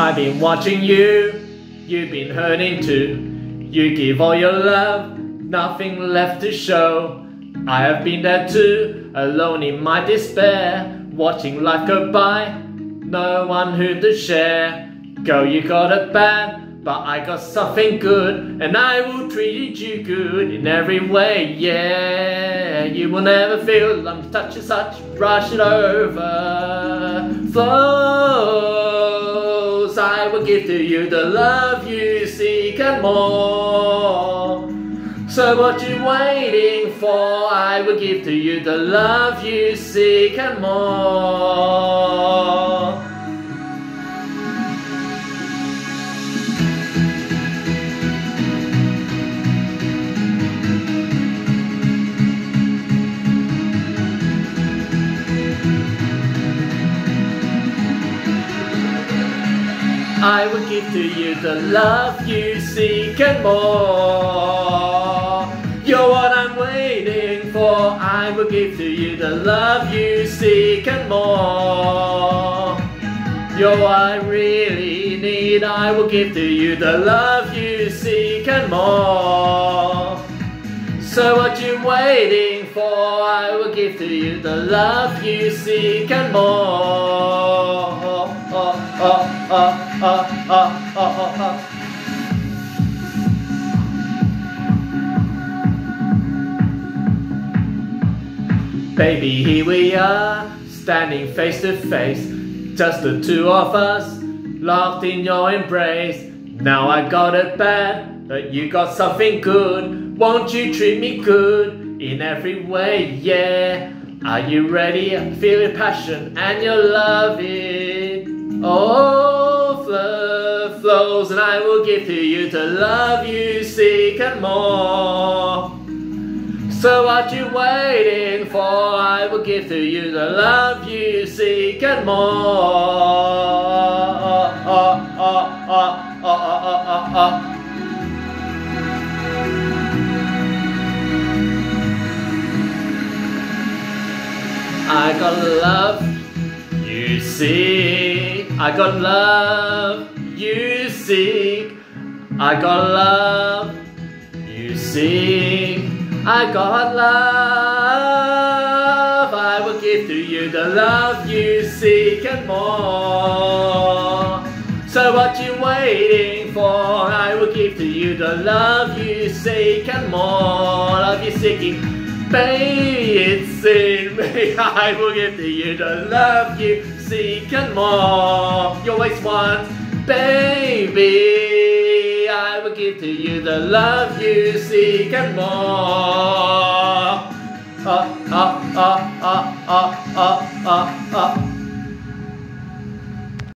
I've been watching you, you've been hurting too. You give all your love, nothing left to show. I have been there too, alone in my despair, watching life go by, no one who to share. Girl, you got it bad, but I got something good, and I will treat you good in every way, yeah. You will never feel I'm touching such, brush it over. Flows, I will give to you the love you seek and more. So what you waiting for? I will give to you the love you seek and more. I will give to you the love you seek and more. You're what I'm waiting for. I will give to you the love you seek and more. You're what I really need. I will give to you the love you seek and more. So what you waiting for? I will give to you the love you seek and more. Baby, here we are, standing face to face, just the two of us, locked in your embrace. Now I got it bad, but you got something good. Won't you treat me good in every way, yeah? Are you ready? Feel your passion and your love it. Oh, flow flows, and I will give to you to love you, seek and more. So what you waiting for? I will give to you the love you seek and more. I got love you seek. I got love you seek. I got love you seek. I got love. I will give to you the love you seek and more. So what you waiting for? I will give to you the love you seek and more. Love you seeking, baby, it's in me. I will give to you the love you seek and more. You always want, baby. I will give to you the love you seek and more. Ah, ah, ah, ah, ah, ah, ah, ah.